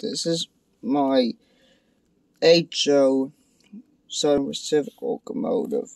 This is my HO Southern Pacific locomotive.